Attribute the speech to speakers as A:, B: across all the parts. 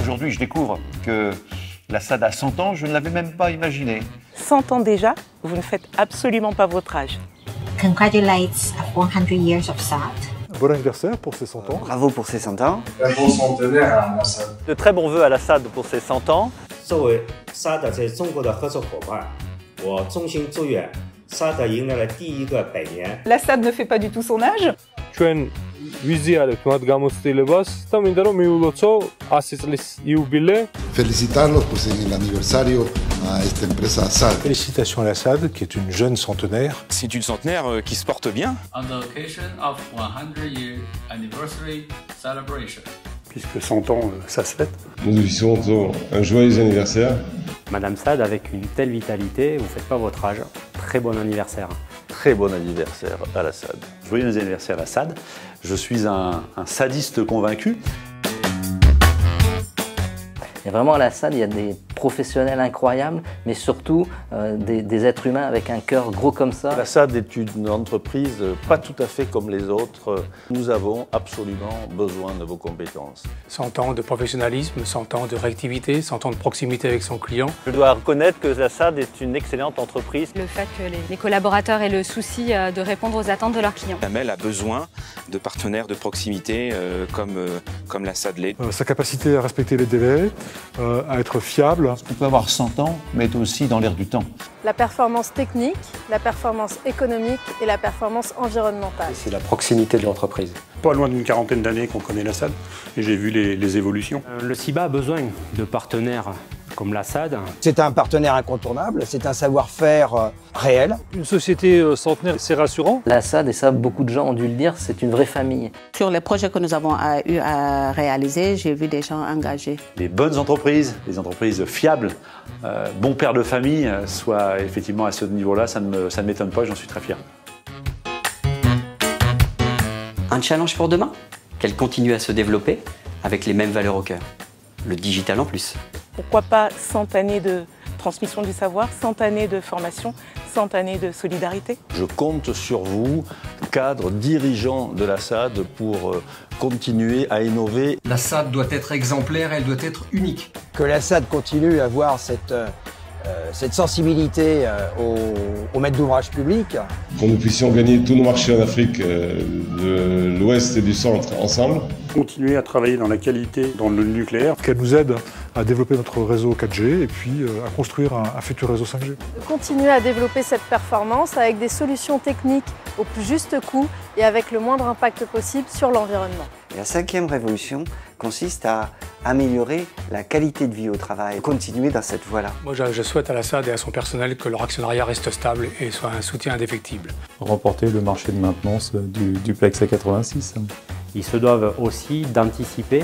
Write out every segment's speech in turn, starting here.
A: Aujourd'hui, je découvre que la SAD a 100 ans, je ne l'avais même pas imaginé.
B: 100 ans déjà Vous ne faites absolument pas votre âge.
C: Congratulates à 100 years of SAD.
D: Bon anniversaire pour ses 100 ans.
E: Bravo pour ses 100 ans.
F: Bon hein, à.
G: De très bons vœux à la SAD pour ses 100 ans.
B: L'Assad ne fait pas du tout son âge?
H: ჩვენ ვიზიარებთ მათ გამოცდილებას და მინდა რომ მიულოცო 100 წლის იუბილე.
I: Felicitarlos por el aniversario a esta empresa SAD.
D: Félicitations à la SAD, qui est une jeune centenaire.
J: C'est une centenaire qui se porte bien.
K: On the occasion of 100 year anniversary celebration.
L: Puisque 100 ans, ça se fête.
M: Nous lui souhaitons un joyeux anniversaire.
N: Madame Sad, avec une telle vitalité, vous ne faites pas votre âge. Très bon anniversaire.
O: Très bon anniversaire à la SAD. Joyeux anniversaire à la SAD. Je suis un, sadiste convaincu.
E: Et vraiment, à la SAD, il y a des professionnels incroyables, mais surtout euh, des, des, êtres humains avec un cœur gros comme ça.
P: La SAD est une entreprise pas tout à fait comme les autres. Nous avons absolument besoin de vos compétences.
L: 100 ans de professionnalisme, 100 ans de réactivité, 100 ans de proximité avec son client.
G: Je dois reconnaître que la SAD est une excellente entreprise.
Q: Le fait que les, les collaborateurs aient le souci euh, de répondre aux attentes de leurs clients.
J: Amel a besoin de partenaires de proximité euh, comme, euh, comme la SAD l'est.
D: sa capacité à respecter les délais, à être fiable.
A: On peut avoir 100 ans, mais être aussi dans l'air du temps.
R: La performance technique, la performance économique et la performance environnementale.
L: C'est la proximité de l'entreprise. Pas loin d'une quarantaine d'années qu'on connaît la SAD et j'ai vu les, les évolutions.
N: Le CIBA a besoin de partenaires comme la SAD.
E: C'est un partenaire incontournable, c'est un savoir-faire réel.
H: Une société centenaire, c'est rassurant.
E: La SAD, et ça beaucoup de gens ont dû le dire, c'est une vraie famille.
S: Sur les projets que nous avons eu à réaliser, j'ai vu des gens engagés.
O: Les bonnes entreprises, les entreprises fiables, euh, bons pères de famille, euh, soient effectivement à ce niveau-là, ça ne m'étonne pas, j'en suis très fier.
E: Un challenge pour demain? Qu'elle continue à se développer avec les mêmes valeurs au cœur. Le digital en plus.
B: Pourquoi pas 100 années de transmission du savoir, 100 années de formation, 100 années de solidarité?
P: Je compte sur vous, cadre dirigeant de la SAD, pour continuer à innover.
T: La SAD doit être exemplaire, elle doit être unique.
E: Que la SAD continue à avoir cette, euh, cette sensibilité euh, au, au maître d'ouvrage public.
M: Que nous puissions gagner tous nos marchés en Afrique, euh, de l'ouest et du centre ensemble.
L: Continuer à travailler dans la qualité, dans le nucléaire.
D: Qu'elle nous aide à développer notre réseau 4G et puis euh, à construire un, un, futur réseau 5G.
R: Continuer à développer cette performance avec des solutions techniques au plus juste coût et avec le moindre impact possible sur l'environnement.
E: La cinquième révolution consiste à améliorer la qualité de vie au travail, continuer dans cette voie-là.
L: Moi, je, je, souhaite à la SAD et à son personnel que leur actionnariat reste stable et soit un soutien indéfectible.
H: Remporter le marché de maintenance du duplex A86.
N: Ils se doivent aussi d'anticiper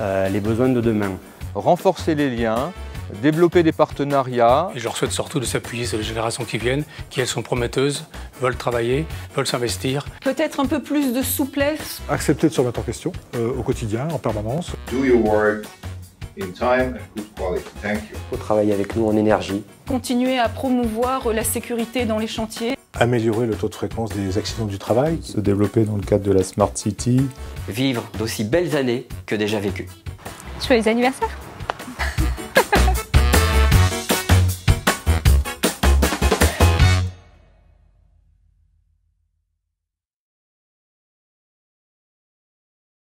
N: euh, les besoins de demain.
F: Renforcer les liens, développer des partenariats.
L: Et je leur souhaite surtout de s'appuyer sur les générations qui viennent, qui elles sont prometteuses, veulent travailler, veulent s'investir.
Q: Peut-être un peu plus de souplesse.
D: Accepter de se remettre en question euh, au quotidien, en permanence.
F: Do your work in time and good quality. Thank you.
E: Faut travailler avec nous en énergie.
Q: Continuer à promouvoir la sécurité dans les chantiers.
D: Améliorer le taux de fréquence des accidents du travail. Se développer dans le cadre de la Smart City.
E: Vivre d'aussi belles années que déjà vécues.
Q: Joyeux anniversaire